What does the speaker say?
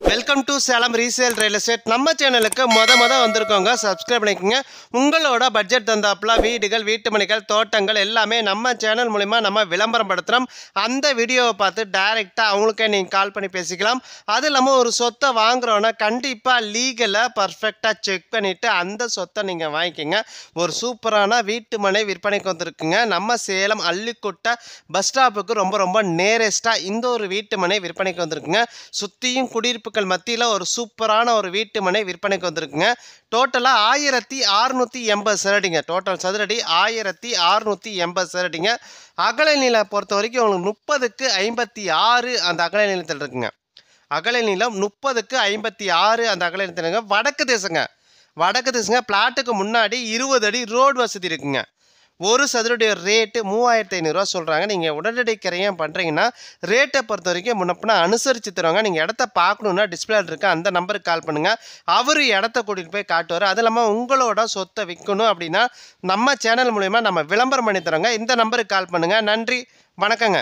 Welcome to Salem resale real estate நம்ம சேனலுக்கு மொத மொத வந்திருக்கோங்க சப்ஸ்கிரைப் பண்ணிக்கோங்க. உங்களோட பட்ஜெட் தந்தாப்புல வீடுகள் வீட்டு மணிகள் தோட்டங்கள் எல்லாமே நம்ம சேனல் மூலிமா நம்ம விளம்பரம் படுத்துகிறோம் அந்த வீடியோவை பார்த்து டைரெக்டாக அவங்களுக்கே நீங்கள் கால் பண்ணி பேசிக்கலாம். அது இல்லாமல் ஒரு சொத்தை வாங்குறோன்னா கண்டிப்பாக லீகலை பர்ஃபெக்டாக செக் பண்ணிவிட்டு அந்த சொத்தை நீங்கள் வாங்கிக்கோங்க. ஒரு சூப்பரான வீட்டு மனை விற்பனைக்கு வந்திருக்குங்க. நம்ம சேலம் அள்ளிக்குட்டை பஸ் ஸ்டாப்புக்கு ரொம்ப ரொம்ப நேரஸ்ட்டாக இந்த ஒரு வீட்டு மனை விற்பனைக்கு வந்திருக்குங்க. சுற்றியும் குடியிருப்பு குடியிருப்புகள் மத்தியில் ஒரு சூப்பரான ஒரு வீட்டு மனை விற்பனைக்கு வந்திருக்குங்க. டோட்டலாக ஆயிரத்தி அறுநூற்றி எண்பது சரடிங்க டோட்டல் சதுரடி ஆயிரத்தி அறுநூற்றி எண்பது சரடிங்க அகல நீள பொறுத்த வரைக்கும் உங்களுக்கு முப்பதுக்கு ஐம்பத்தி ஆறு அந்த அகல நிலத்தில் இருக்குங்க. அகல நிலம் முப்பதுக்கு ஐம்பத்தி ஆறு அந்த அகல நீளத்தில் இருக்குங்க. வடக்கு தேசங்க. வடக்கு தேசங்க பிளாட்டுக்கு முன்னாடி இருபது அடி ரோடு வசதி இருக்குங்க. ஒரு சதுரடைய ரேட்டு மூவாயிரத்தி ஐநூறுரூவா சொல்கிறாங்க நீங்கள் உடனடி கிரையம் பண்ணுறீங்கன்னா ரேட்டை பொறுத்த வரைக்கும் முன்னப்பினா அனுசரித்து தருவாங்க. நீங்கள் இடத்த பார்க்கணுன்னா டிஸ்பிளே இருக்க அந்த நம்பருக்கு கால் பண்ணுங்கள் அவர் இடத்த கூட்டிகிட்டு போய் காட்டுவார். அது இல்லாமல் உங்களோட சொத்தை விற்கணும் அப்படின்னா நம்ம சேனல் மூலயமா நம்ம விளம்பரம் பண்ணி தரோங்க. இந்த நம்பருக்கு கால் பண்ணுங்கள் நன்றி. வணக்கங்க.